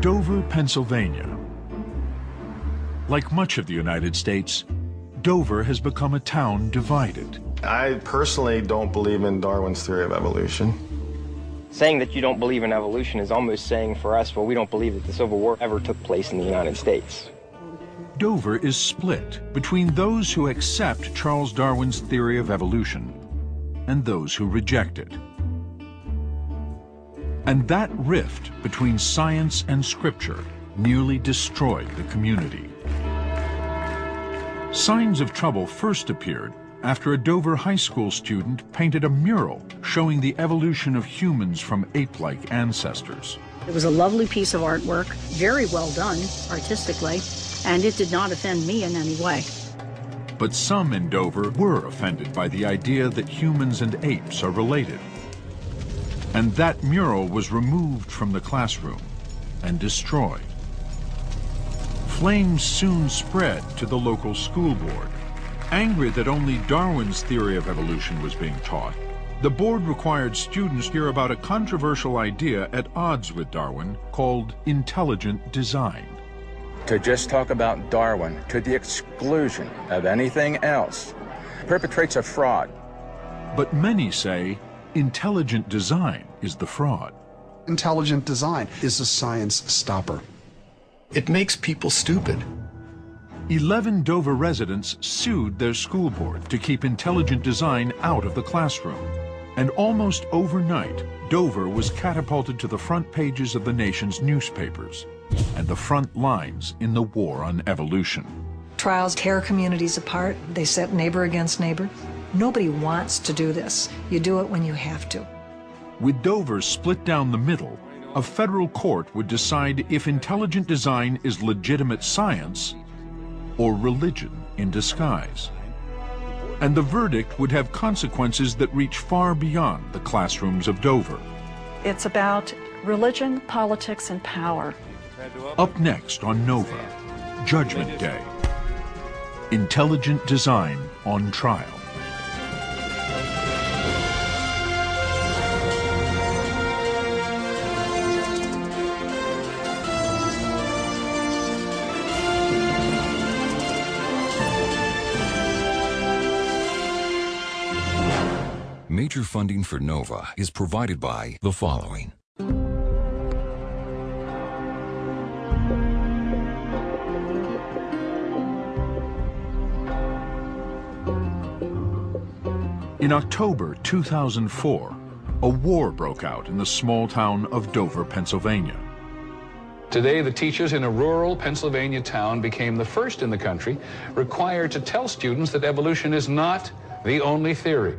Dover, Pennsylvania. Like much of the United States, Dover has become a town divided. I personally don't believe in Darwin's theory of evolution. Saying that you don't believe in evolution is almost saying for us, well, we don't believe that the Civil War ever took place in the United States. Dover is split between those who accept Charles Darwin's theory of evolution and those who reject it. And that rift between science and scripture nearly destroyed the community. Signs of trouble first appeared after a Dover High School student painted a mural showing the evolution of humans from ape-like ancestors. It was a lovely piece of artwork, very well done artistically, and it did not offend me in any way. But some in Dover were offended by the idea that humans and apes are related. And that mural was removed from the classroom and destroyed. Flames soon spread to the local school board. Angry that only Darwin's theory of evolution was being taught, the board required students hear about a controversial idea at odds with Darwin called intelligent design to just talk about Darwin to the exclusion of anything else perpetrates a fraud. But many say intelligent design is the fraud. Intelligent design is a science stopper. It makes people stupid. 11 Dover residents sued their school board to keep intelligent design out of the classroom. And almost overnight, Dover was catapulted to the front pages of the nation's newspapers and the front lines in the war on evolution. Trials tear communities apart. They set neighbor against neighbor. Nobody wants to do this. You do it when you have to. With Dover split down the middle, a federal court would decide if intelligent design is legitimate science or religion in disguise. And the verdict would have consequences that reach far beyond the classrooms of Dover. It's about religion, politics, and power. Up next on Nova, Judgment Day. Intelligent design on trial. Major funding for NOVA is provided by the following. In October 2004, a war broke out in the small town of Dover, Pennsylvania. Today, the teachers in a rural Pennsylvania town became the first in the country required to tell students that evolution is not the only theory.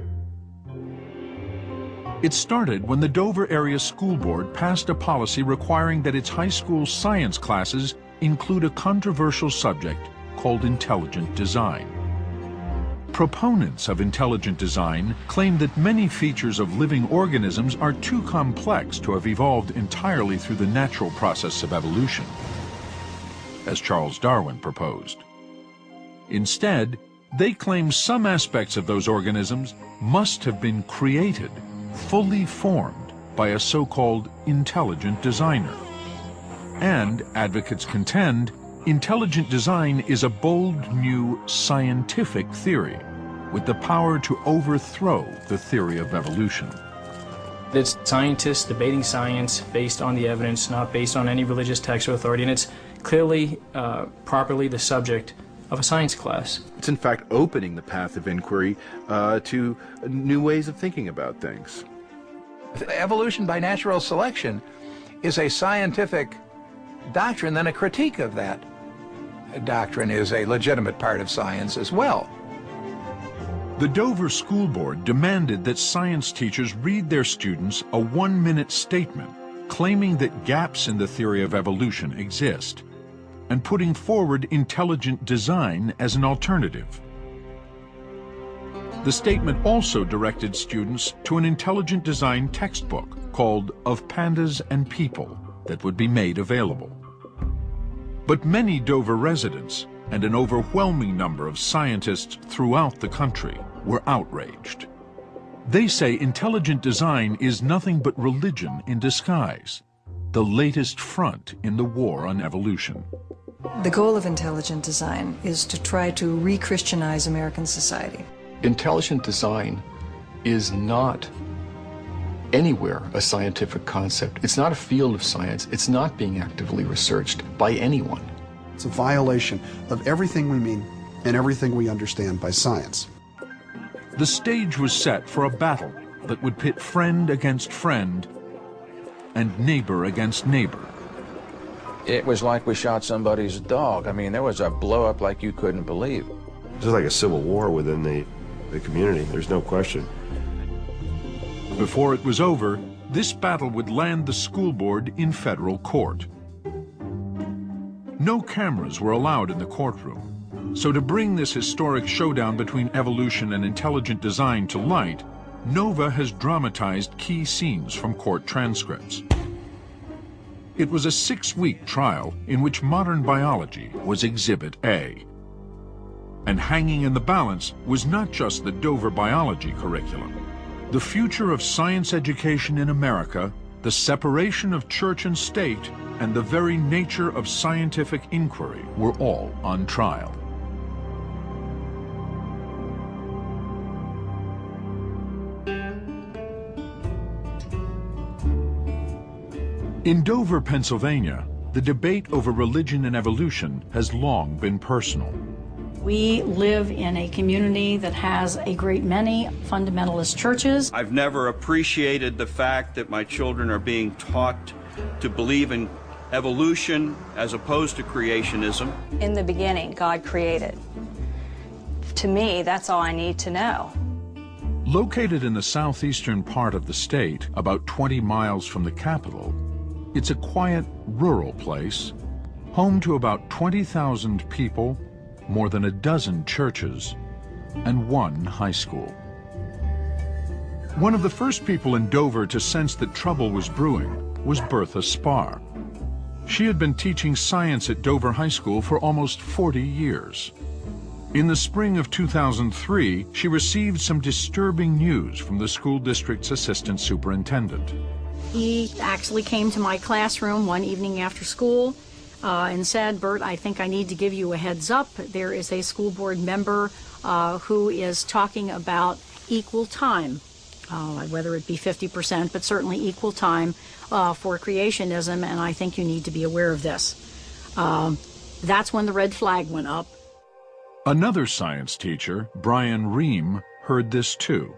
It started when the Dover Area School Board passed a policy requiring that its high school science classes include a controversial subject called intelligent design. Proponents of intelligent design claim that many features of living organisms are too complex to have evolved entirely through the natural process of evolution, as Charles Darwin proposed. Instead, they claim some aspects of those organisms must have been created, fully formed by a so-called intelligent designer. And advocates contend Intelligent design is a bold new scientific theory with the power to overthrow the theory of evolution. It's scientists debating science based on the evidence, not based on any religious text or authority, and it's clearly, uh, properly the subject of a science class. It's in fact opening the path of inquiry uh, to new ways of thinking about things. Evolution by natural selection is a scientific doctrine, then a critique of that doctrine is a legitimate part of science as well. The Dover School Board demanded that science teachers read their students a one-minute statement claiming that gaps in the theory of evolution exist and putting forward intelligent design as an alternative. The statement also directed students to an intelligent design textbook called Of Pandas and People that would be made available. But many Dover residents and an overwhelming number of scientists throughout the country were outraged. They say intelligent design is nothing but religion in disguise, the latest front in the war on evolution. The goal of intelligent design is to try to re-Christianize American society. Intelligent design is not anywhere a scientific concept. It's not a field of science. It's not being actively researched by anyone. It's a violation of everything we mean and everything we understand by science. The stage was set for a battle that would pit friend against friend and neighbor against neighbor. It was like we shot somebody's dog. I mean, there was a blow up like you couldn't believe. It was like a civil war within the, the community, there's no question. Before it was over, this battle would land the school board in federal court. No cameras were allowed in the courtroom, so to bring this historic showdown between evolution and intelligent design to light, Nova has dramatized key scenes from court transcripts. It was a six-week trial in which modern biology was Exhibit A. And hanging in the balance was not just the Dover biology curriculum. The future of science education in America, the separation of church and state, and the very nature of scientific inquiry were all on trial. In Dover, Pennsylvania, the debate over religion and evolution has long been personal. We live in a community that has a great many fundamentalist churches. I've never appreciated the fact that my children are being taught to believe in evolution as opposed to creationism. In the beginning, God created. To me, that's all I need to know. Located in the southeastern part of the state, about 20 miles from the capital, it's a quiet, rural place, home to about 20,000 people, more than a dozen churches, and one high school. One of the first people in Dover to sense that trouble was brewing was Bertha Spahr. She had been teaching science at Dover High School for almost 40 years. In the spring of 2003, she received some disturbing news from the school district's assistant superintendent. He actually came to my classroom one evening after school uh, and said, Bert, I think I need to give you a heads up. There is a school board member uh, who is talking about equal time, uh, whether it be 50%, but certainly equal time uh, for creationism, and I think you need to be aware of this. Um, that's when the red flag went up. Another science teacher, Brian Rehm, heard this too.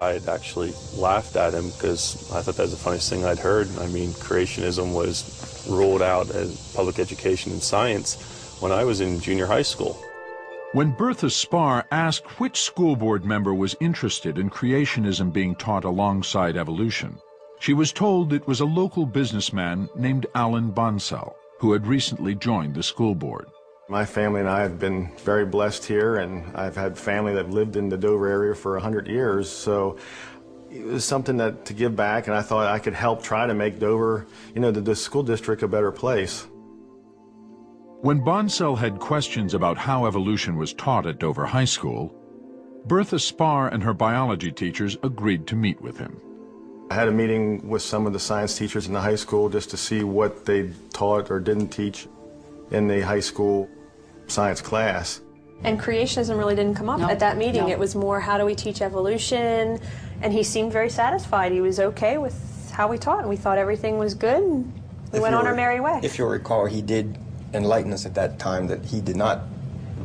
I had actually laughed at him because I thought that was the funniest thing I'd heard. I mean, creationism was ruled out as public education and science when I was in junior high school. When Bertha Spahr asked which school board member was interested in creationism being taught alongside evolution, she was told it was a local businessman named Alan Bonsell, who had recently joined the school board. My family and I have been very blessed here, and I've had family that lived in the Dover area for 100 years, so it was something that to give back, and I thought I could help try to make Dover, you know, the, the school district a better place. When Bonsell had questions about how evolution was taught at Dover High School, Bertha Spahr and her biology teachers agreed to meet with him. I had a meeting with some of the science teachers in the high school just to see what they taught or didn't teach in the high school science class. And creationism really didn't come up no, at that meeting. No. It was more how do we teach evolution, and he seemed very satisfied. He was okay with how we taught, and we thought everything was good, and we if went on our merry way. If you'll recall, he did enlighten us at that time that he did not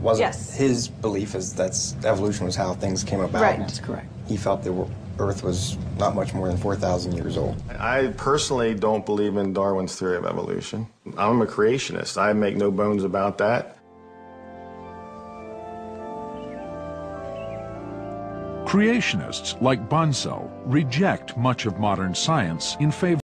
wasn't yes. his belief is that evolution was how things came about. Right, that's correct. He felt the Earth was not much more than 4,000 years old. I personally don't believe in Darwin's theory of evolution. I'm a creationist. I make no bones about that. Creationists like Bonsell reject much of modern science in favor